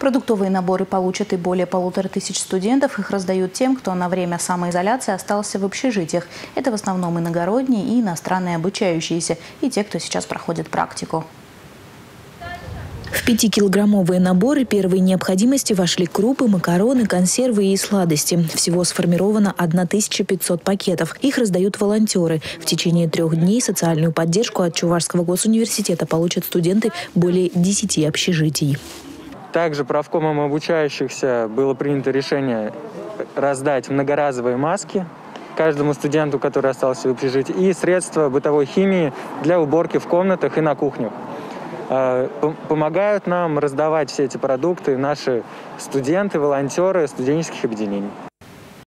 Продуктовые наборы получат и более полутора тысяч студентов. Их раздают тем, кто на время самоизоляции остался в общежитиях. Это в основном иногородние и иностранные обучающиеся, и те, кто сейчас проходит практику. В пятикилограммовые наборы первой необходимости вошли крупы, макароны, консервы и сладости. Всего сформировано 1500 пакетов. Их раздают волонтеры. В течение трех дней социальную поддержку от Чувашского госуниверситета получат студенты более 10 общежитий. Также правкомом обучающихся было принято решение раздать многоразовые маски каждому студенту, который остался в общежитии, и средства бытовой химии для уборки в комнатах и на кухнях. Э, помогают нам раздавать все эти продукты наши студенты, волонтеры студенческих объединений.